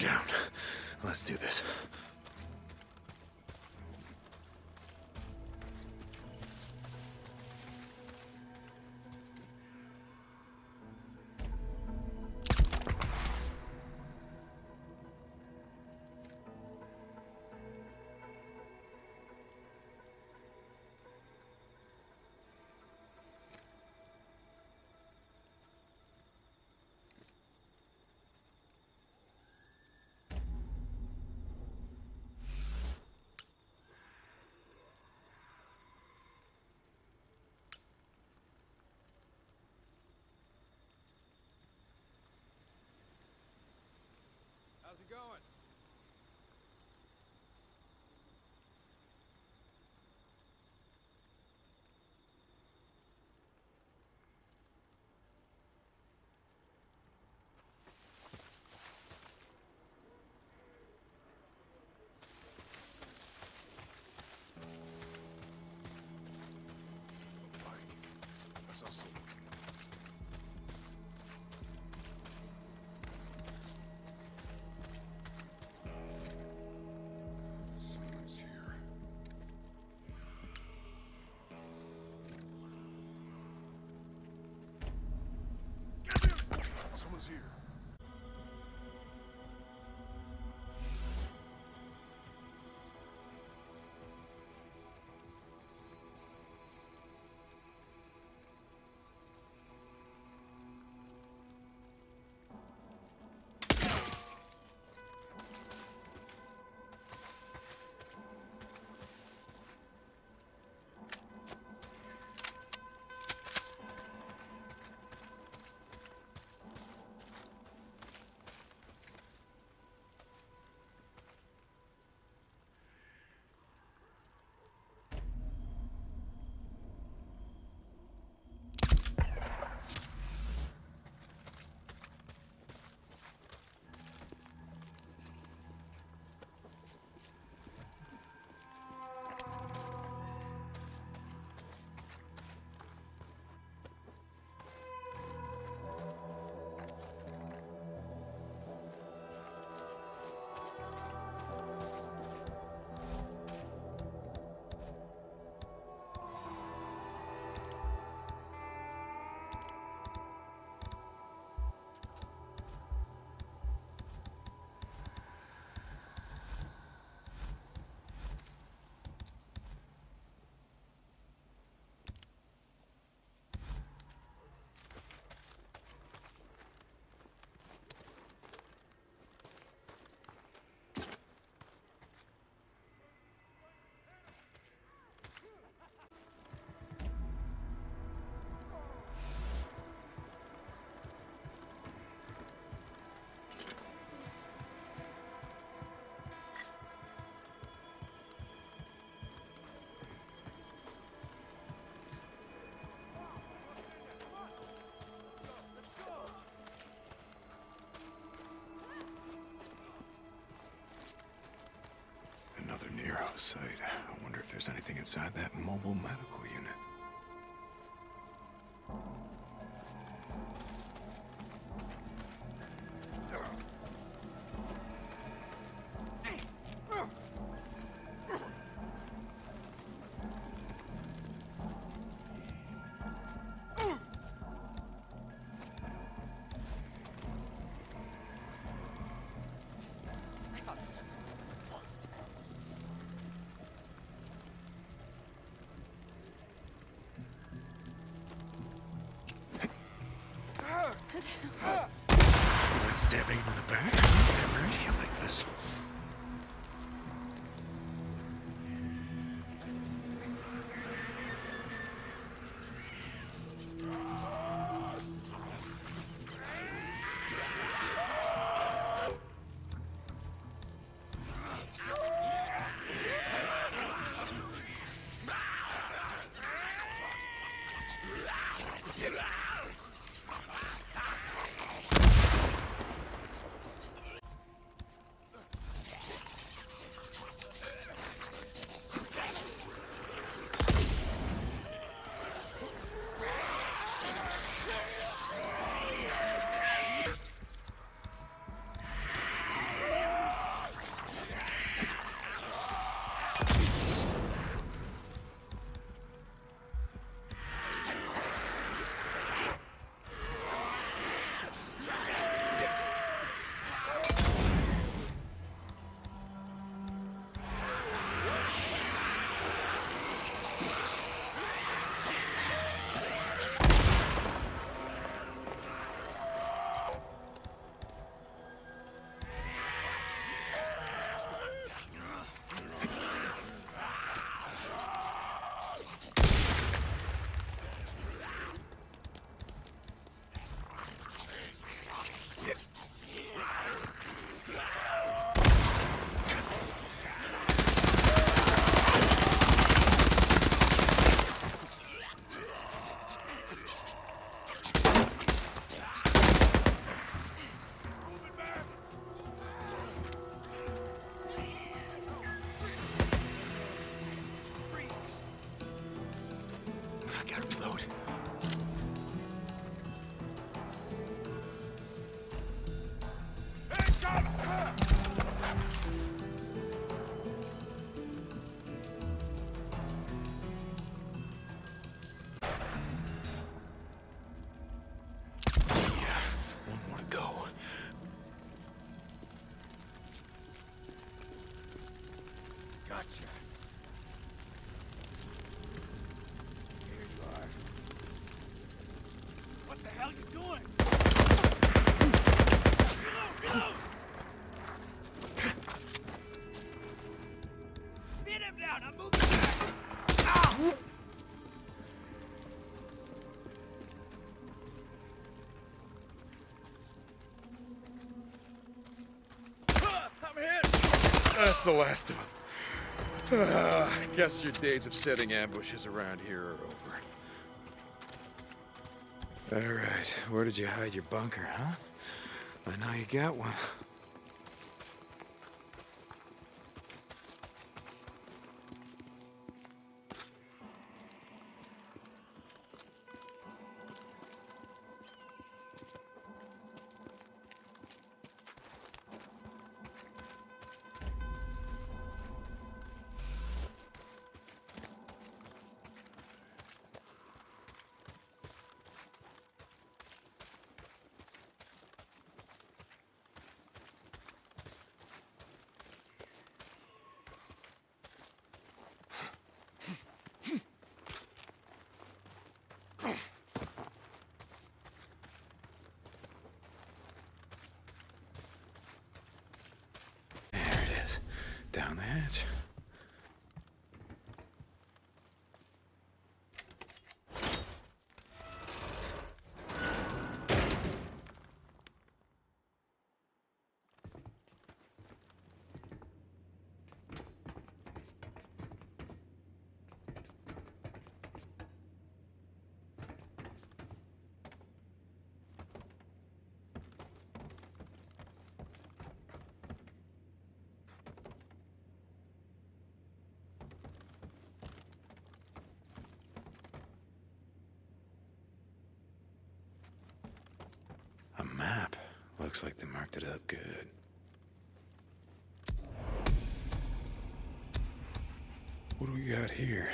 down. Let's do this. Someone's here. Another NERO site. I wonder if there's anything inside that mobile medical Blood stabbing him in the back? Never idea like this. Reload. That's the last of them. Ah, guess your days of setting ambushes around here are over. All right, where did you hide your bunker, huh? I know you got one. Down the hatch. Looks like they marked it up good. What do we got here?